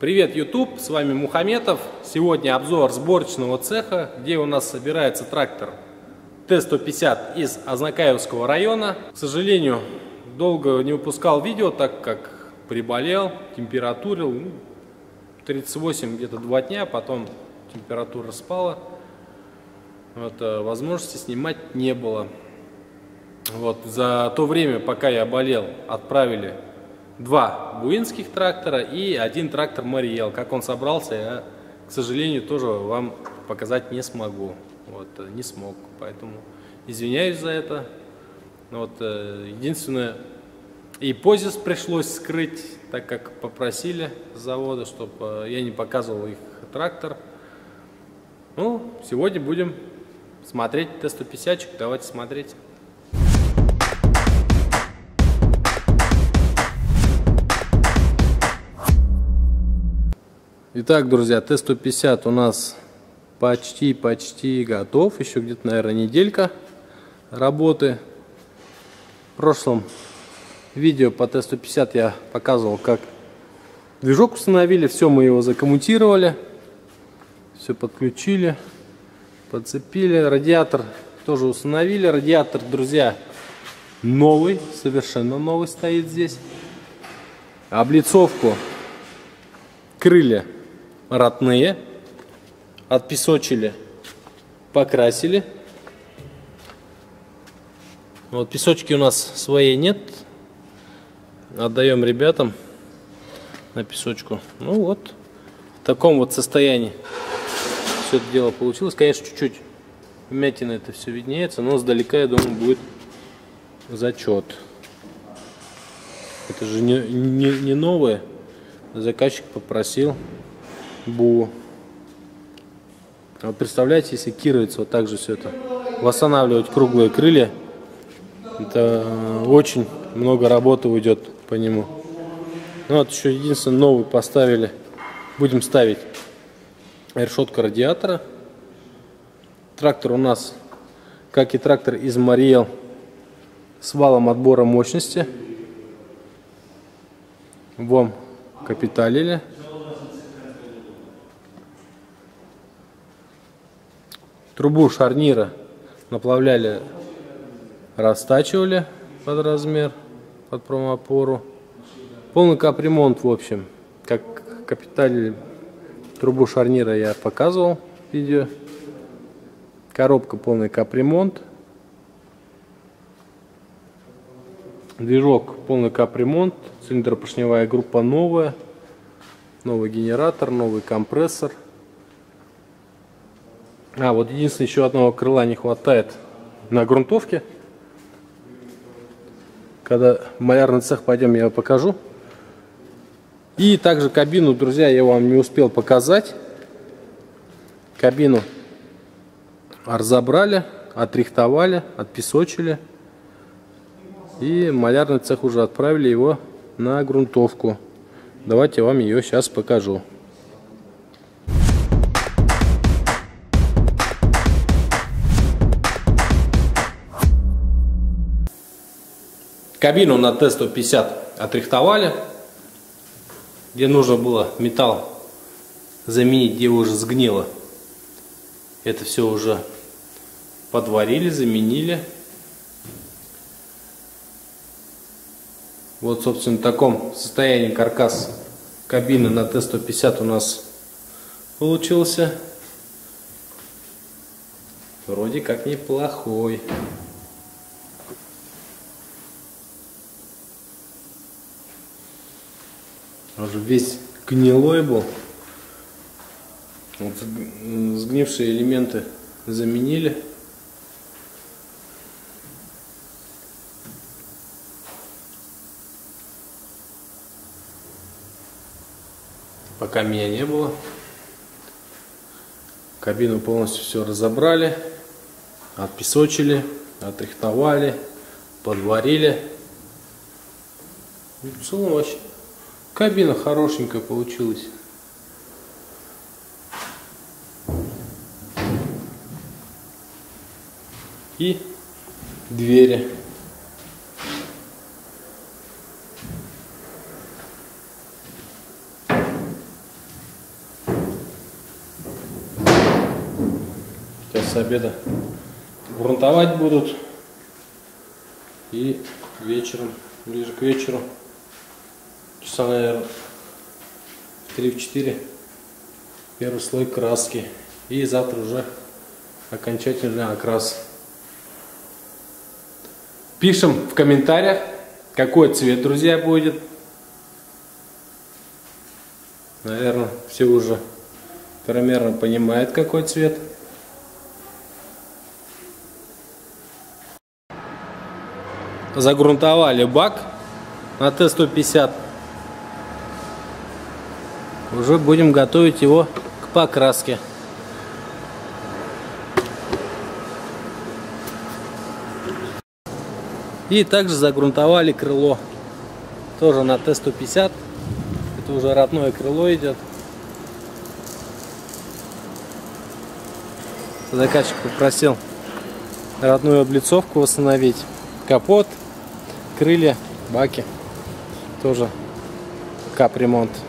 Привет, YouTube! С вами Мухаметов. Сегодня обзор сборочного цеха, где у нас собирается трактор Т-150 из Азнакаевского района. К сожалению, долго не выпускал видео, так как приболел, температурил. 38 ну, где-то два дня, потом температура спала. Вот, э, возможности снимать не было. Вот, за то время, пока я болел, отправили два буинских трактора и один трактор Мариел. Как он собрался, я, к сожалению, тоже вам показать не смогу. Вот, э, не смог, поэтому извиняюсь за это. Вот, э, единственное, и позис пришлось скрыть, так как попросили с завода, чтобы э, я не показывал их трактор. Ну, сегодня будем смотреть Т-150, давайте смотреть. Итак, друзья, Т-150 у нас почти-почти готов. Еще где-то, наверное, неделька работы. В прошлом видео по Т-150 я показывал, как движок установили. Все, мы его закоммутировали. Все подключили, подцепили. Радиатор тоже установили. Радиатор, друзья, новый, совершенно новый стоит здесь. Облицовку крылья родные, отпесочили, покрасили. Вот песочки у нас своей нет, отдаем ребятам на песочку. Ну вот, в таком вот состоянии все это дело получилось. Конечно, чуть-чуть вмятина это все виднеется, но сдалека, я думаю, будет зачет. Это же не, не, не новое. Заказчик попросил БУ. Вот представляете, если кировец вот так же все это восстанавливать круглые крылья, это очень много работы уйдет по нему. Ну вот еще единственное новый поставили, будем ставить решетка радиатора. Трактор у нас, как и трактор из Мариэл, с валом отбора мощности. Вом капиталили. Трубу шарнира наплавляли, растачивали под размер, под промопору. Полный капремонт, в общем, как капиталили трубу шарнира я показывал видео. Коробка полный капремонт. Движок полный капремонт. Цилиндропоршневая группа новая. Новый генератор, новый компрессор. А, вот единственное, еще одного крыла не хватает на грунтовке. Когда в малярный цех пойдем, я покажу. И также кабину, друзья, я вам не успел показать. Кабину разобрали, отрихтовали, отпесочили. И малярный цех уже отправили его на грунтовку. Давайте я вам ее сейчас покажу. Кабину на Т-150 отрихтовали. Где нужно было металл заменить, где уже сгнило. Это все уже подварили, заменили. Вот, собственно, в таком состоянии каркас кабины на Т-150 у нас получился. Вроде как неплохой. Уже весь гнилой был. Вот сгнившие элементы заменили. Пока меня не было. Кабину полностью все разобрали, отпесочили, отрихтовали, подварили. В целом вообще Кабина хорошенькая получилась. И двери. Сейчас с обеда грунтовать будут. И вечером, ближе к вечеру, часа, наверное, в 3-4, первый слой краски. И завтра уже окончательный окрас. Пишем в комментариях, какой цвет, друзья, будет. Наверное, все уже примерно понимают, какой цвет. Загрунтовали бак на Т-150. Уже будем готовить его к покраске. И также загрунтовали крыло. Тоже на Т-150. Это уже родное крыло идет. Заказчик попросил родную облицовку восстановить. Капот, крылья, баки. Тоже капремонт. Nosotros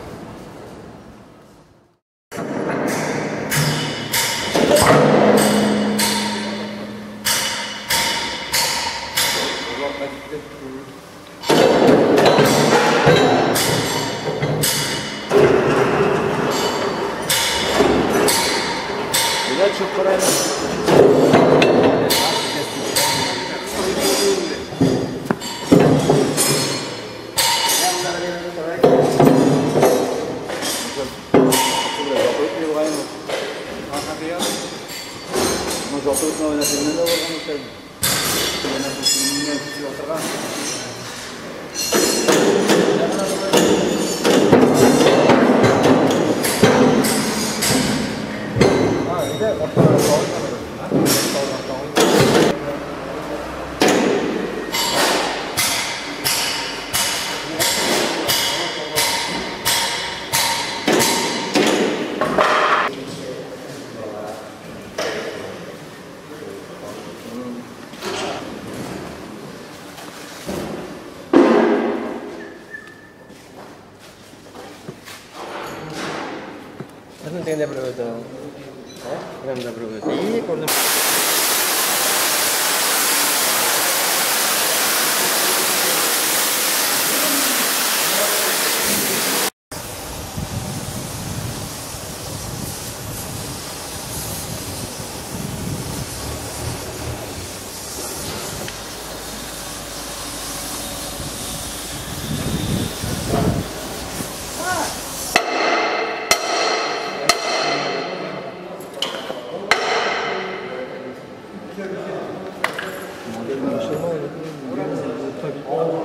Nos vamos a terminar, vamos a terminar. Quem é da Bruta? É? Quem é da Tabii.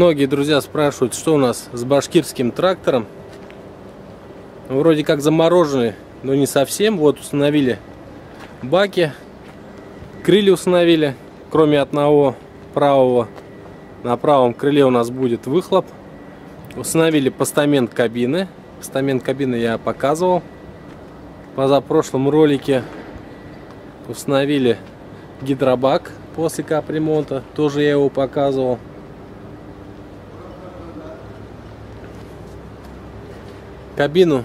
Многие друзья спрашивают, что у нас с башкирским трактором. Вроде как замороженный, но не совсем. Вот установили баки, крылья установили, кроме одного правого. На правом крыле у нас будет выхлоп. Установили постамент кабины. Постамент кабины я показывал позапрошлом ролике. Установили гидробак после капремонта. Тоже я его показывал. Кабину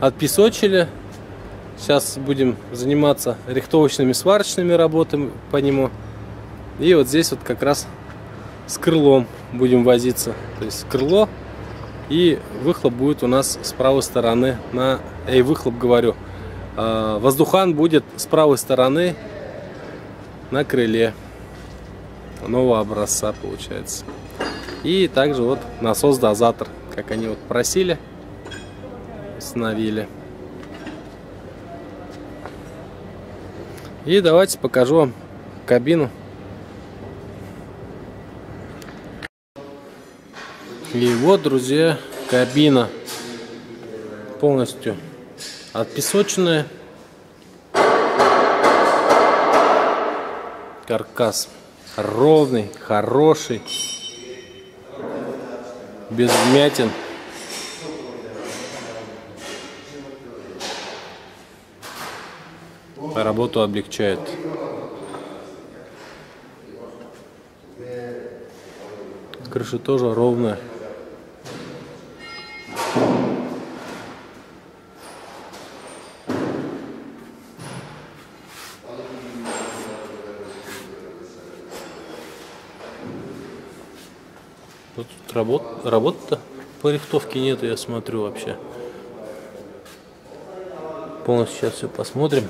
отпесочили. Сейчас будем заниматься рихтовочными сварочными работами по нему. И вот здесь вот как раз с крылом будем возиться. То есть крыло и выхлоп будет у нас с правой стороны на... Эй, выхлоп говорю. А, воздухан будет с правой стороны на крыле. Нового образца получается. И также вот насос-дозатор, как они вот просили, установили. И давайте покажу вам кабину. И вот, друзья, кабина полностью отпесоченная. Каркас ровный, хороший, без вмятин. Работу облегчает. Крыша тоже ровная. Работ, работы-то по рихтовке нет, я смотрю вообще. Полностью сейчас все посмотрим.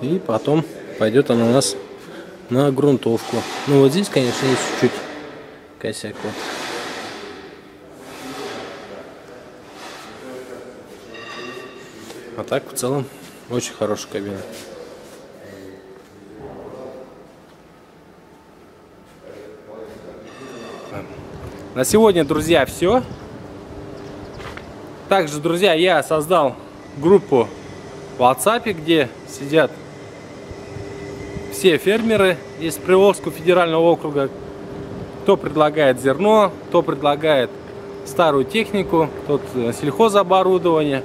И потом пойдет она у нас на грунтовку. Ну вот здесь, конечно, есть чуть-чуть косяк. Вот. А так в целом очень хорошая кабина. На сегодня, друзья, все. Также, друзья, я создал группу в WhatsApp, где сидят все фермеры из Приволжского федерального округа. Кто предлагает зерно, кто предлагает старую технику, тот сельхозоборудование.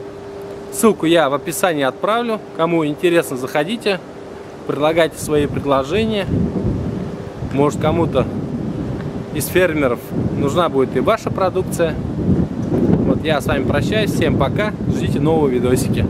Ссылку я в описании отправлю. Кому интересно, заходите, предлагайте свои предложения. Может кому-то из фермеров нужна будет и ваша продукция. Вот я с вами прощаюсь. Всем пока. Ждите нового видосики.